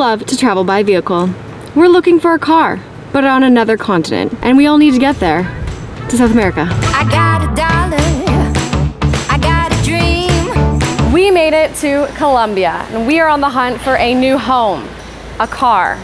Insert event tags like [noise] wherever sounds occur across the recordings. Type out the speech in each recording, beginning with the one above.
love to travel by vehicle. We're looking for a car, but on another continent, and we all need to get there to South America. I got a dollar. I got a dream. We made it to Colombia, and we are on the hunt for a new home, a car.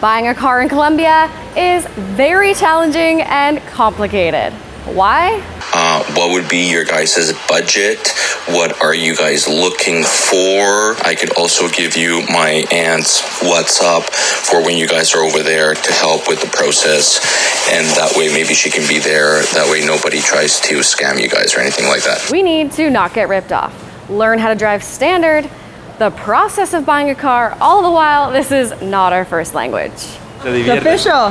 Buying a car in Colombia is very challenging and complicated. Why? Uh, what would be your guys' budget? What are you guys looking for? I could also give you my aunt's WhatsApp for when you guys are over there to help with the process. And that way, maybe she can be there. That way, nobody tries to scam you guys or anything like that. We need to not get ripped off, learn how to drive standard, the process of buying a car, all the while, this is not our first language. Official.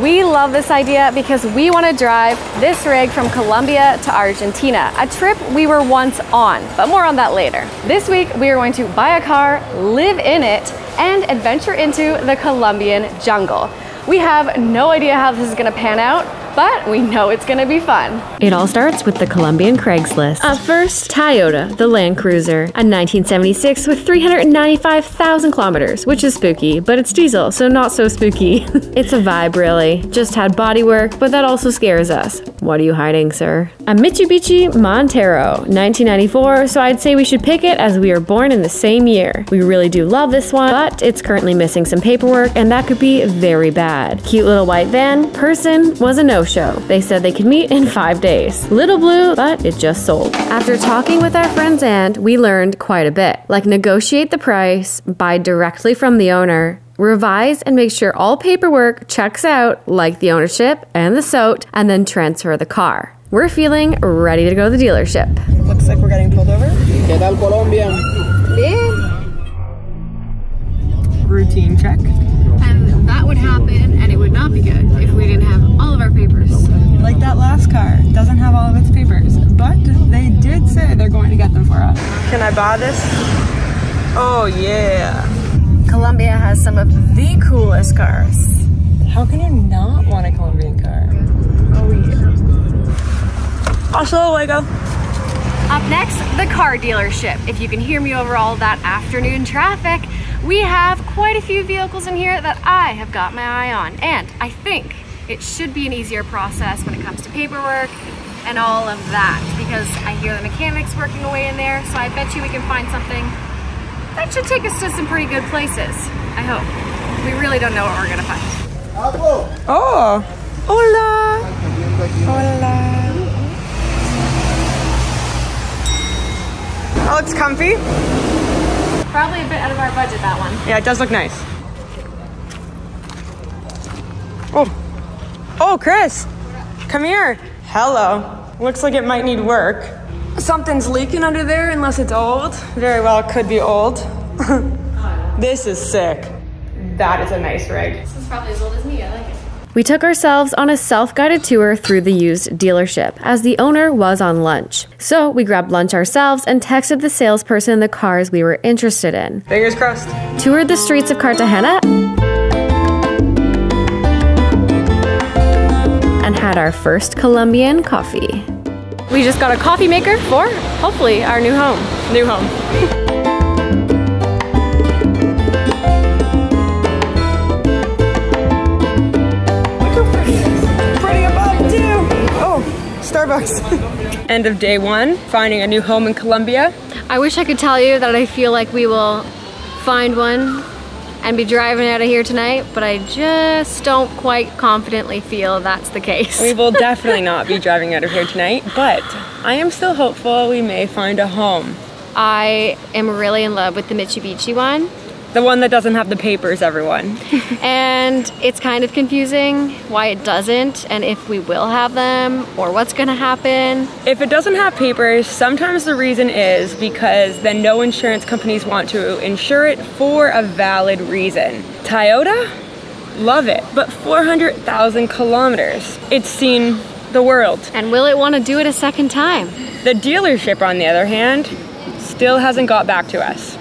We love this idea because we want to drive this rig from Colombia to Argentina, a trip we were once on, but more on that later. This week, we are going to buy a car, live in it, and adventure into the Colombian jungle. We have no idea how this is going to pan out, but we know it's going to be fun. It all starts with the Colombian Craigslist. Up first, Toyota, the Land Cruiser, a 1976 with 395,000 kilometers, which is spooky, but it's diesel, so not so spooky. [laughs] it's a vibe, really. Just had bodywork, but that also scares us. What are you hiding, sir? A Mitsubishi Montero, 1994, so I'd say we should pick it as we were born in the same year. We really do love this one, but it's currently missing some paperwork, and that could be very bad. Cute little white van, person was a no show. They said they could meet in five days. Little blue, but it just sold. After talking with our friend's aunt, we learned quite a bit, like negotiate the price, buy directly from the owner, revise and make sure all paperwork checks out, like the ownership and the SOAT, and then transfer the car. We're feeling ready to go to the dealership. Looks like we're getting pulled over. ¿Qué tal Colombia? Routine check. And that would happen, and it would not be good if we didn't have all of our papers. Like that last car. Doesn't have all of its papers. But they did say they're going to get them for us. Can I buy this? Oh yeah. Colombia has some of the coolest cars. How can you not want a Colombian car? Oh yeah. Also Lego. Up next, the car dealership. If you can hear me over all that afternoon traffic, we have quite a few vehicles in here that I have got my eye on. And I think it should be an easier process when it comes to paperwork and all of that because I hear the mechanics working away in there. So I bet you we can find something that should take us to some pretty good places. I hope. We really don't know what we're gonna find. Oh. oh. Hola. Hola. Oh, it's comfy. Probably a bit out of our budget, that one. Yeah, it does look nice. Oh. Oh, Chris. Come here. Hello. Looks like it might need work. Something's leaking under there unless it's old. Very well, it could be old. [laughs] this is sick. That is a nice rig. This is probably as old as me. I like it. We took ourselves on a self guided tour through the used dealership as the owner was on lunch. So we grabbed lunch ourselves and texted the salesperson the cars we were interested in. Fingers crossed. Toured the streets of Cartagena and had our first Colombian coffee. We just got a coffee maker for hopefully our new home. New home. [laughs] Starbucks. [laughs] End of day one, finding a new home in Colombia. I wish I could tell you that I feel like we will find one and be driving out of here tonight, but I just don't quite confidently feel that's the case. We will [laughs] definitely not be driving out of here tonight, but I am still hopeful we may find a home. I am really in love with the Mitsubishi one, The one that doesn't have the papers, everyone. [laughs] and it's kind of confusing why it doesn't, and if we will have them, or what's gonna happen. If it doesn't have papers, sometimes the reason is because then no insurance companies want to insure it for a valid reason. Toyota? Love it, but 400,000 kilometers. It's seen the world. And will it wanna do it a second time? The dealership, on the other hand, still hasn't got back to us.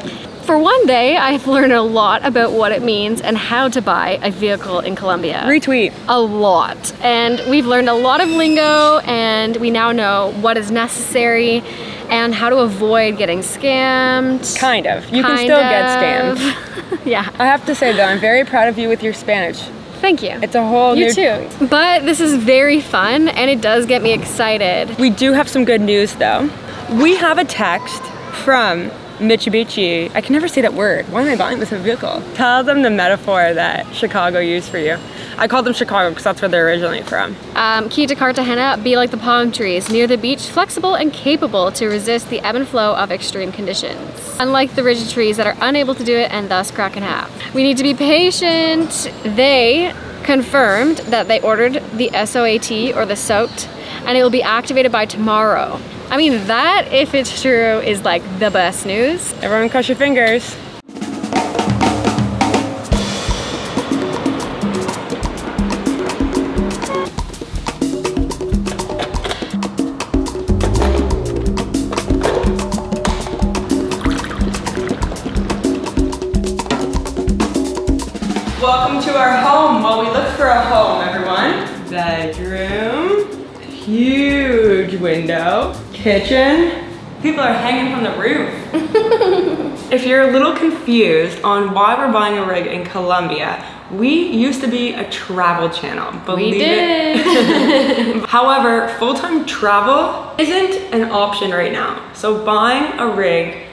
For one day, I've learned a lot about what it means and how to buy a vehicle in Colombia. Retweet. a lot. And we've learned a lot of lingo and we now know what is necessary and how to avoid getting scammed. Kind of. You can Kind still get scammed. [laughs] yeah, I have to say though, I'm very proud of you with your Spanish. thank you. It's a whole new- you too. But this is very fun and it does get me excited. We do have some good news though. We have a text from Mitsubishi. I can never say that word. Why am I buying this vehicle? Tell them the metaphor that Chicago used for you. I call them Chicago because that's where they're originally from. Um, key to Cartagena, be like the palm trees, near the beach, flexible and capable to resist the ebb and flow of extreme conditions. Unlike the rigid trees that are unable to do it and thus crack in half. We need to be patient. They confirmed that they ordered the SOAT or the SOAT and it will be activated by tomorrow. I mean, that, if it's true, is like the best news. Everyone cross your fingers. Welcome to our home while we look for a home, everyone. Bedroom, huge window, kitchen. People are hanging from the roof. [laughs] if you're a little confused on why we're buying a rig in Colombia, we used to be a travel channel. Believe We it. did. [laughs] [laughs] However, full-time travel isn't an option right now. So buying a rig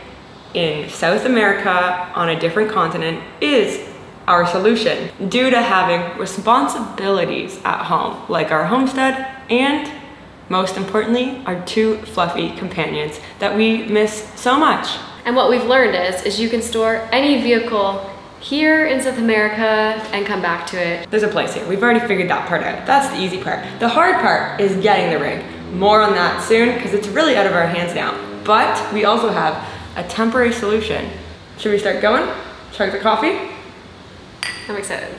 in South America on a different continent is our solution due to having responsibilities at home, like our homestead and most importantly, our two fluffy companions that we miss so much. And what we've learned is, is you can store any vehicle here in South America and come back to it. There's a place here. We've already figured that part out. That's the easy part. The hard part is getting the rig. More on that soon because it's really out of our hands now. But we also have a temporary solution. Should we start going? Chug the coffee? I'm excited.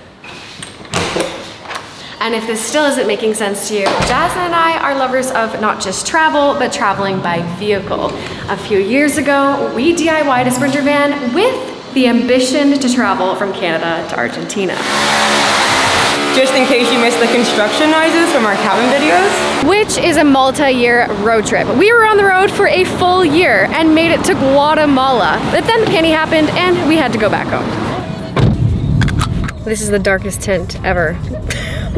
And if this still isn't making sense to you, Jasmine and I are lovers of not just travel, but traveling by vehicle. A few years ago, we DIY'd a Sprinter van with the ambition to travel from Canada to Argentina. Just in case you missed the construction noises from our cabin videos. which is a multi-year road trip. We were on the road for a full year and made it to Guatemala. But then the penny happened and we had to go back home. This is the darkest tent ever.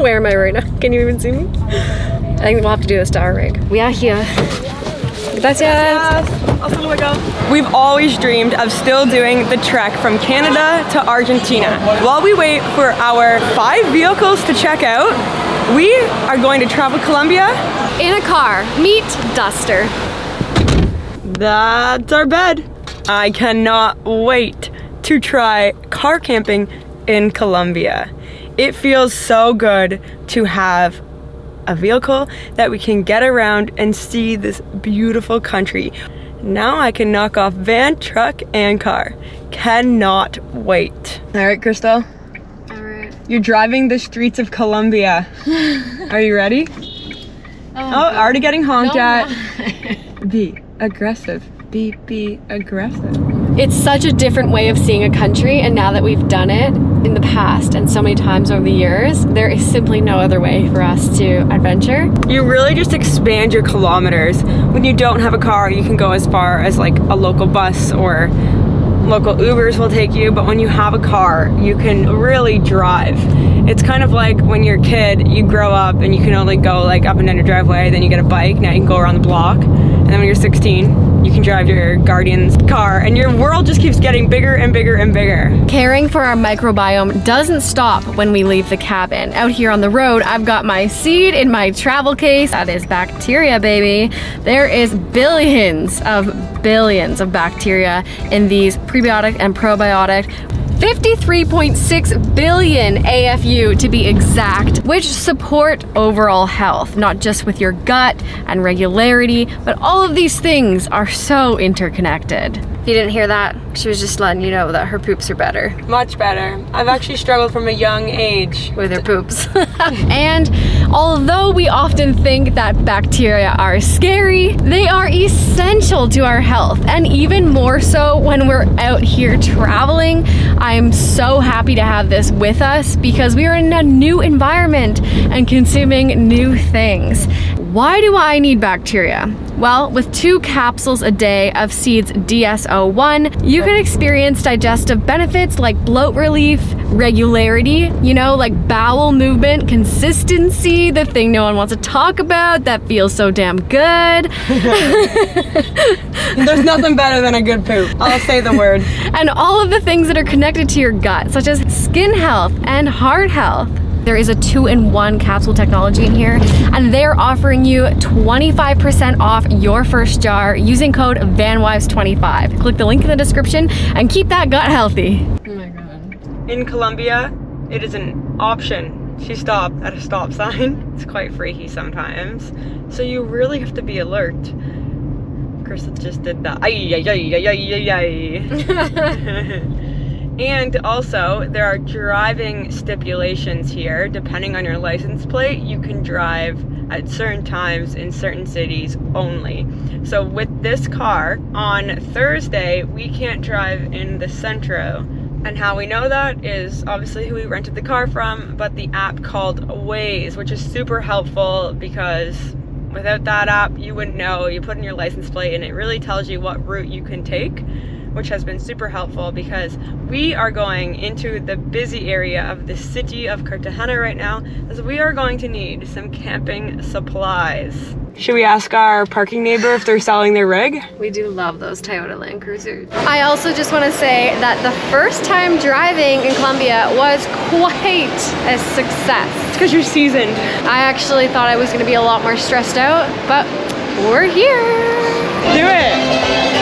Where am I right now? Can you even see me? I think we'll have to do this to our rig. We are here. Gracias. We've always dreamed of still doing the trek from Canada to Argentina. While we wait for our five vehicles to check out, we are going to travel Colombia. In a car, meet Duster. That's our bed. I cannot wait to try car camping in Colombia. It feels so good to have a vehicle that we can get around and see this beautiful country. Now I can knock off van, truck, and car. Cannot wait. All right, Crystal. Alright. You're driving the streets of Colombia. [laughs] Are you ready? Oh, oh already getting honked at. [laughs] Be aggressive. Be be aggressive. It's such a different way of seeing a country, and now that we've done it in the past and so many times over the years, there is simply no other way for us to adventure. You really just expand your kilometers. When you don't have a car, you can go as far as like a local bus or local Ubers will take you, but when you have a car, you can really drive. It's kind of like when you're a kid, you grow up and you can only go like up and down your driveway, then you get a bike, now you can go around the block. And then when you're 16, you can drive your guardian's car and your world just keeps getting bigger and bigger and bigger. Caring for our microbiome doesn't stop when we leave the cabin. Out here on the road, I've got my seed in my travel case. That is bacteria, baby. There is billions of billions of bacteria in these prebiotic and probiotic 53.6 billion AFU to be exact, which support overall health, not just with your gut and regularity, but all of these things are so interconnected. You didn't hear that? She was just letting you know that her poops are better Much better. I've actually struggled from a young age. with her poops. [laughs] and although we often think that bacteria are scary, they are essential to our health, and even more so when we're out here traveling. I'm so happy to have this with us because we are in a new environment and consuming new things. Why do I need bacteria? Well, with two capsules a day of Seeds DS-01, you can experience digestive benefits like bloat relief, regularity, you know, like bowel movement, consistency, the thing no one wants to talk about that feels so damn good. [laughs] There's nothing better than a good poop. I'll say the word. [laughs] and all of the things that are connected to your gut, such as skin health and heart health. There is a two in one capsule technology in here, and they're offering you 25% off your first jar using code VANWIVES25. Click the link in the description and keep that gut healthy. Oh my god. In Colombia, it is an option. She stopped at a stop [laughs] sign. It's quite freaky sometimes. So you really have to be alert. Krista just did that. Ay, ay, ay, ay, ay, ay, ay. [laughs] [laughs] and also, there are driving stipulations here. Depending on your license plate, you can drive at certain times in certain cities only. So with this car, on Thursday, we can't drive in the Centro. And how we know that is obviously who we rented the car from, but the app called Waze, which is super helpful because without that app, you wouldn't know. You put in your license plate and it really tells you what route you can take, which has been super helpful because we are going into the busy area of the city of Cartagena right now, as we are going to need some camping supplies. Should we ask our parking neighbor if they're selling their rig? We do love those Toyota Land Cruisers. I also just want to say that the first time driving in Colombia was quite a success. It's because you're seasoned. I actually thought I was going to be a lot more stressed out, but we're here. Do it!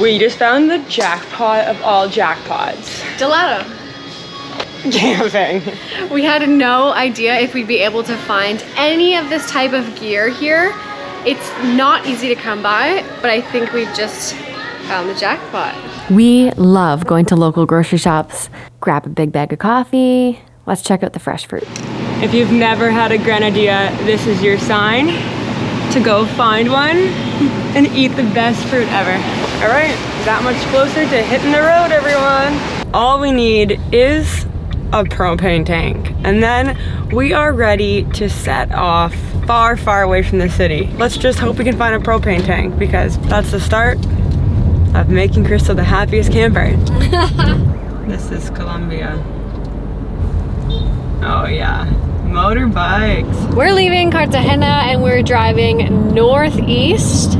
We just found the jackpot of all jackpots. Gelato. [laughs] Camping. We had no idea if we'd be able to find any of this type of gear here. It's not easy to come by, but I think we've just found the jackpot. We love going to local grocery shops, grab a big bag of coffee. Let's check out the fresh fruit. If you've never had a granadilla, this is your sign to go find one and eat the best fruit ever. All right, that much closer to hitting the road, everyone. All we need is a propane tank, and then we are ready to set off far, far away from the city. Let's just hope we can find a propane tank because that's the start of making Crystal the happiest camper. [laughs] this is Colombia. Oh yeah, motorbikes. We're leaving Cartagena and we're driving northeast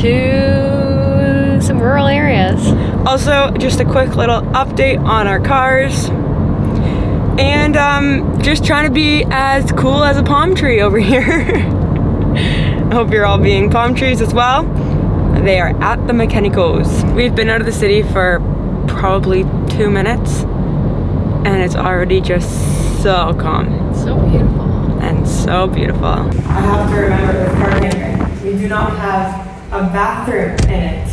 to some rural areas. Also, just a quick little update on our cars. And um, just trying to be as cool as a palm tree over [laughs] here. I hope you're all being palm trees as well. They are at the Mechanicos. We've been out of the city for probably two minutes and it's already just so calm So beautiful. and so beautiful. I have to remember with car camping, we do not have a bathroom in it.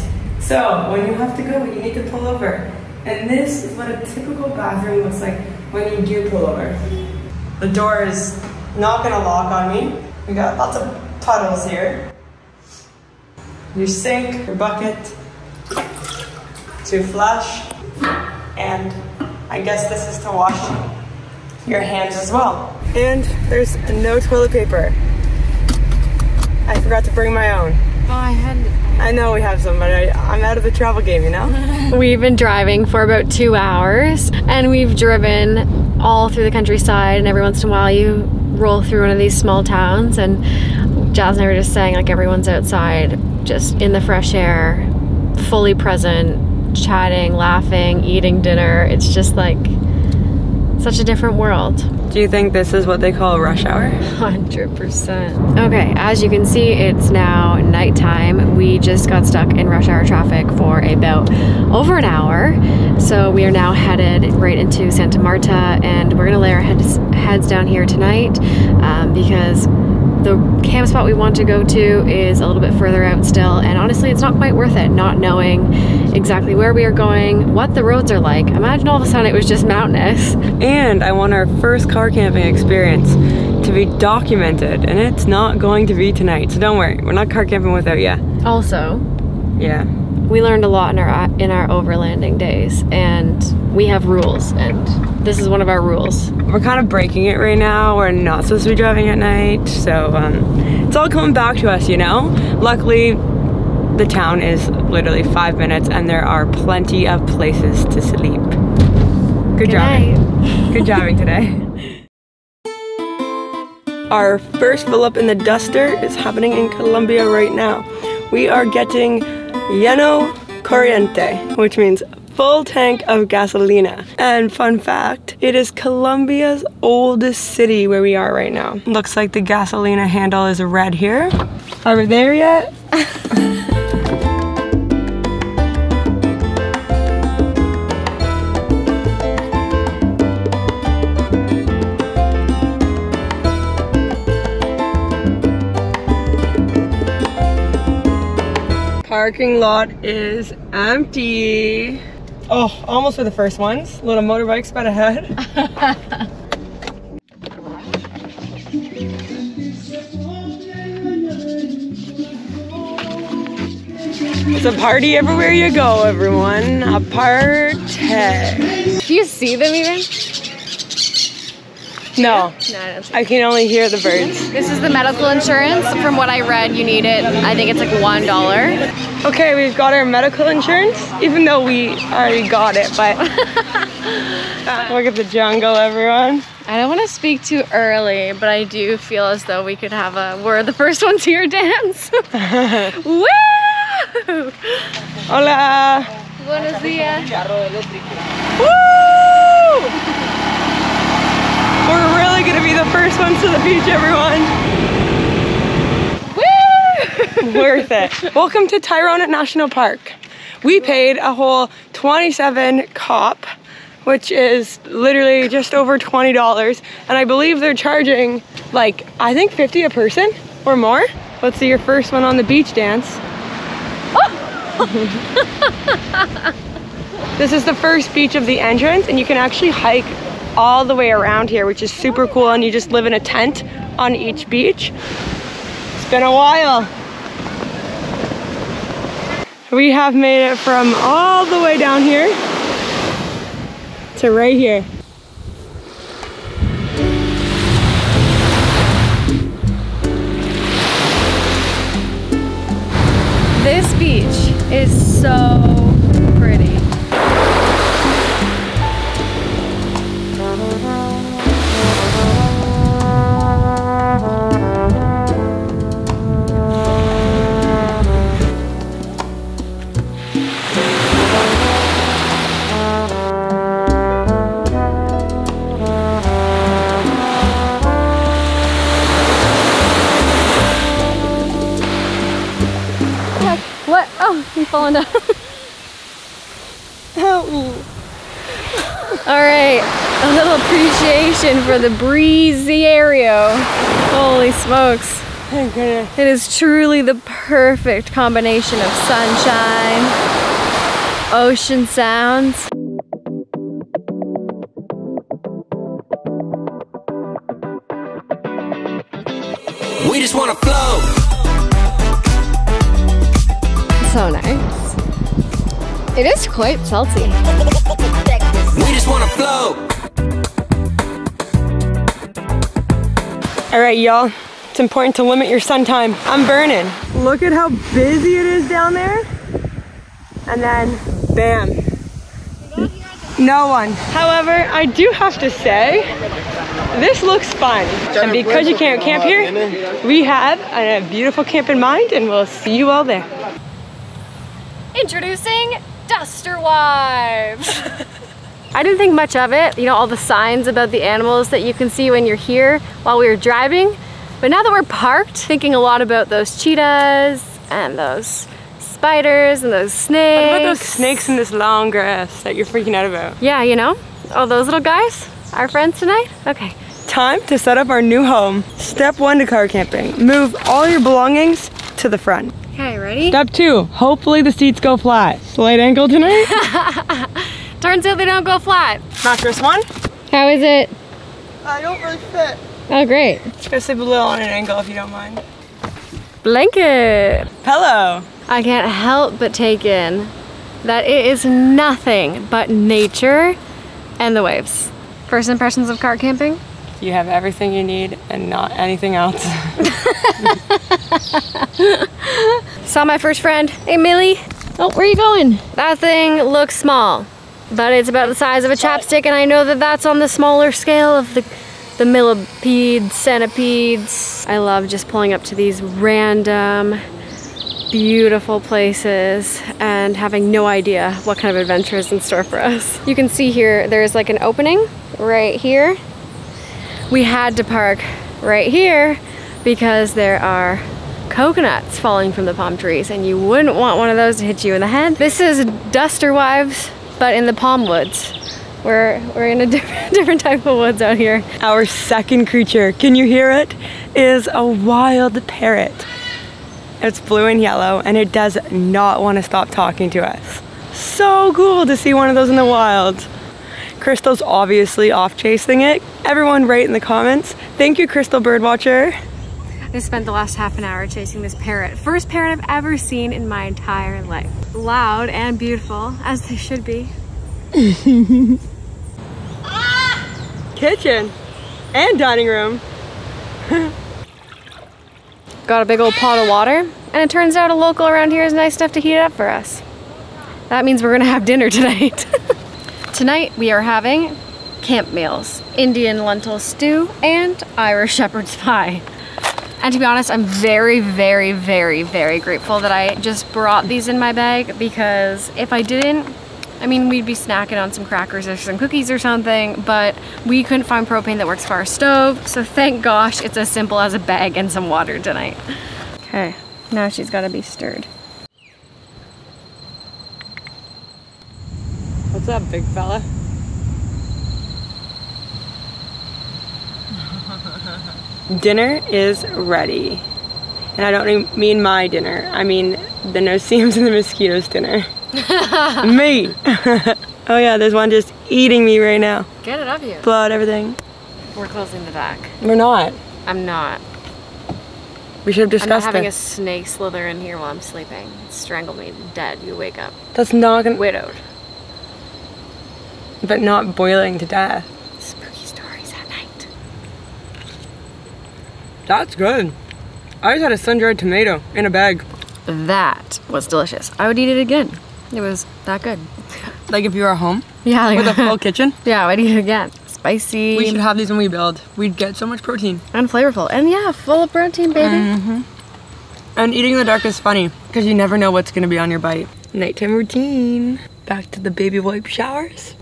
So when you have to go, you need to pull over. And this is what a typical bathroom looks like when you do pull over. The door is not gonna lock on me. We got lots of puddles here. Your sink, your bucket, to flush, and I guess this is to wash your hands as well. And there's no toilet paper. I forgot to bring my own. Oh, I had. I know we have some, but I, I'm out of the travel game, you know? [laughs] We've been driving for about two hours and we've driven all through the countryside and every once in a while you roll through one of these small towns and Jaz and I were just saying like everyone's outside just in the fresh air, fully present, chatting, laughing, eating dinner. It's just like such a different world. Do you think this is what they call rush hour? 100%. Okay, as you can see, it's now nighttime. We just got stuck in rush hour traffic for about over an hour. So we are now headed right into Santa Marta and we're gonna lay our heads, heads down here tonight um, because the camp spot we want to go to is a little bit further out still, and honestly, it's not quite worth it not knowing exactly where we are going, what the roads are like. Imagine all of a sudden it was just mountainous. And I want our first car camping experience to be documented, and it's not going to be tonight. So don't worry, we're not car camping without you. Also, Yeah. We learned a lot in our in our overlanding days, and we have rules, and this is one of our rules. We're kind of breaking it right now. We're not supposed to be driving at night, so um, it's all coming back to us, you know? Luckily, the town is literally five minutes, and there are plenty of places to sleep. Good, driving. Good driving today. [laughs] Our first fill up in the Duster is happening in Colombia right now. We are getting lleno corriente, which means full tank of gasolina. And fun fact, it is Colombia's oldest city where we are right now. Looks like the gasolina handle is red here. Are we there yet? [laughs] Parking lot is empty. Oh, almost for the first ones. Little motorbike sped ahead. [laughs] It's a party everywhere you go, everyone. A party. Do you see them even? No, No, I I can only hear the birds. This is the medical insurance. From what I read, you need it. I think it's like one dollar. Okay, we've got our medical insurance, even though we already got it, but [laughs] look at the jungle, everyone. I don't want to speak too early, but I do feel as though we could have a "We're the first ones here" dance. [laughs] Woo! Hola! Buenos dias. Woo! We're really gonna be the first ones to the beach, everyone. [laughs] Worth it. Welcome to Tayrona National Park. We paid a whole 27 cop, which is literally just over $20. And I believe they're charging like, I think 50 a person or more. Let's see your first one on the beach dance. [laughs] this is the first beach of the entrance and you can actually hike all the way around here, which is super cool. And you just live in a tent on each beach. It's been a while. We have made it from all the way down here to right here. This beach is so falling down. [laughs] Help me. All right, a little appreciation for the breezy area. Holy smokes. Thank goodness. It is truly the perfect combination of sunshine, ocean sounds. So nice. It is quite salty. We just wanna flow. All right, y'all. It's important to limit your sun time. I'm burning. Look at how busy it is down there. And then, bam. No one. However, I do have to say, this looks fun. And because you can't camp here, we have a beautiful camp in mind and we'll see you all there. Introducing Duster Wives. [laughs] I didn't think much of it, you know, all the signs about the animals that you can see when you're here while we were driving. But now that we're parked, thinking a lot about those cheetahs and those spiders and those snakes. What about those snakes in this long grass that you're freaking out about? Yeah, you know, all those little guys, our friends tonight. Okay, time to set up our new home. Step one to car camping. Move all your belongings to the front. Okay, ready? Step two, hopefully the seats go flat. Slight ankle tonight. [laughs] Turns out they don't go flat. Mattress one. How is it? I don't really fit. Oh, great. Just gonna sleep a little on an angle if you don't mind. Blanket. Hello. I can't help but take in that it is nothing but nature and the waves. First impressions of car camping? You have everything you need and not anything else. [laughs] Saw my first friend. Hey, Millie. Oh, where are you going? That thing looks small, but it's about the size of a chapstick, and I know that that's on the smaller scale of the the millipedes, centipedes. I love just pulling up to these random, beautiful places and having no idea what kind of adventure is in store for us. You can see here, there's like an opening right here. We had to park right here because there are coconuts falling from the palm trees and you wouldn't want one of those to hit you in the head. This is Duster Wives, but in the palm woods. We're, we're in a [laughs] different, different type of woods out here. Our second creature, can you hear it? Is a wild parrot. It's blue and yellow and it does not want to stop talking to us. So cool to see one of those in the wild. Crystal's obviously off chasing it. Everyone write in the comments. Thank you, Crystal Birdwatcher. I spent the last half an hour chasing this parrot. First parrot I've ever seen in my entire life. Loud and beautiful, as they should be. [laughs] Kitchen and dining room. [laughs] Got a big old pot of water, and it turns out a local around here is nice enough to heat it up for us. That means we're gonna have dinner [laughs] tonight. tonight we are having camp meals, Indian lentil stew and Irish shepherd's pie. And to be honest, I'm very, very, very, very grateful that I just brought these in my bag because if I didn't, I mean, we'd be snacking on some crackers or some cookies or something, but we couldn't find propane that works for our stove. So thank gosh it's as simple as a bag and some water tonight. Okay, now she's gotta be stirred. What's up, big fella? Dinner is ready. And I don't mean my dinner. I mean the no-see-ums and the mosquitoes dinner. [laughs] me! [laughs] oh yeah, there's one just eating me right now. Get it up you. Blood, everything. We're closing the back. We're not. I'm not. We should have discussed I'm not having a snake slither in here while I'm sleeping. Strangle me dead. You wake up. That's not gonna, Widowed. but not boiling to death. Spooky stories at night. That's good. I just had a sun-dried tomato in a bag. That was delicious. I would eat it again. It was that good. [laughs] Like if you were home Yeah, like, with a full [laughs] kitchen. yeah, I'd eat it again. Spicy We should have these when we build. We'd get so much protein. and flavorful. And yeah, full of protein, baby. Mm-hmm. And eating in the dark is funny because you never know what's gonna be on your bite. Nighttime routine. Back to the baby wipe showers.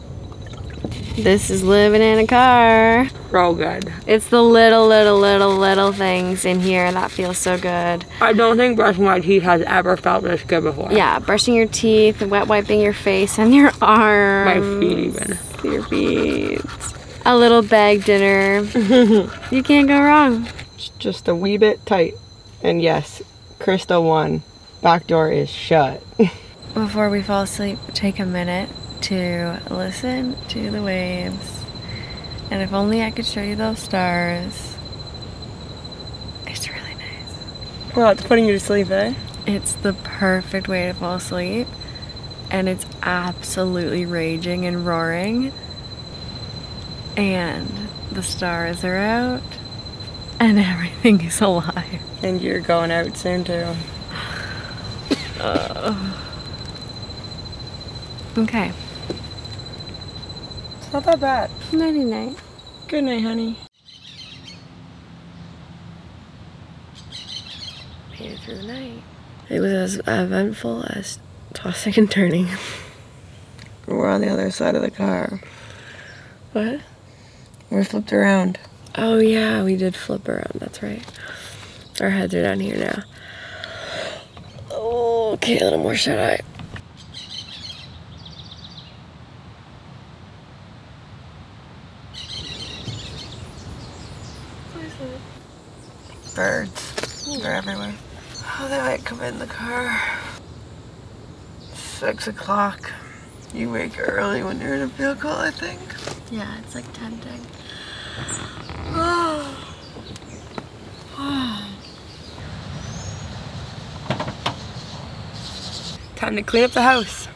This is living in a car. Real good. It's the little, little, little, little things in here that feel so good. I don't think brushing my teeth has ever felt this good before. Yeah, brushing your teeth, wet wiping your face and your [laughs] arms. My feet even. Your feet. A little bag dinner. [laughs] you can't go wrong. It's just a wee bit tight. And yes, Crystal won. Back door is shut. [laughs] Before we fall asleep, take a minute to listen to the waves. And if only I could show you those stars. It's really nice. well, it's putting you to sleep, eh? It's the perfect way to fall asleep. And it's absolutely raging and roaring. And the stars are out. And [laughs] everything is alive. And you're going out soon too. [sighs] Okay. It's not that bad. Nighty night. Good night, honey. Made it through the night. It was as eventful as tossing and turning. We're on the other side of the car. What? We're flipped around. Oh yeah, we did flip around. That's right. Our heads are down here now. Okay, a little more shut eye. Birds. They're everywhere. Oh, they might come in the car. Six o'clock. You wake early when you're in a vehicle, I think. Yeah, it's like tempting. Oh. Oh. Time to clean up the house.